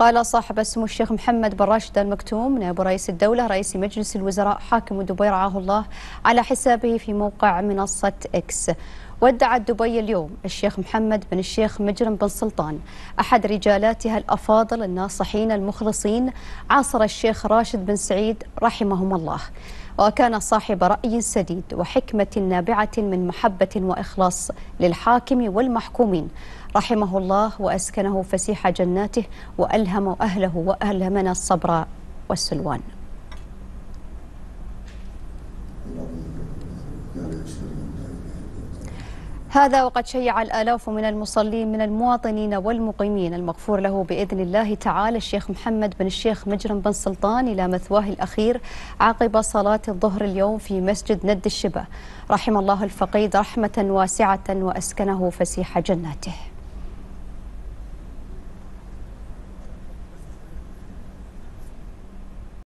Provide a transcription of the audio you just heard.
قال صاحب السمو الشيخ محمد بن راشد المكتوم نائب رئيس الدولة رئيس مجلس الوزراء حاكم دبي رعاه الله على حسابه في موقع منصة إكس. ودعت دبي اليوم الشيخ محمد بن الشيخ مجرم بن سلطان. أحد رجالاتها الأفاضل الناصحين المخلصين عاصر الشيخ راشد بن سعيد رحمهم الله. وكان صاحب رأي سديد وحكمة نابعة من محبة وإخلاص للحاكم والمحكومين. رحمه الله وأسكنه فسيح جناته وألهم أهله وألهمنا الصبر والسلوان. هذا وقد شيع الآلاف من المصلين من المواطنين والمقيمين المغفور له بإذن الله تعالى الشيخ محمد بن الشيخ مجرم بن سلطان إلى مثواه الأخير عقب صلاة الظهر اليوم في مسجد ند الشبه. رحم الله الفقيد رحمة واسعة وأسكنه فسيح جناته.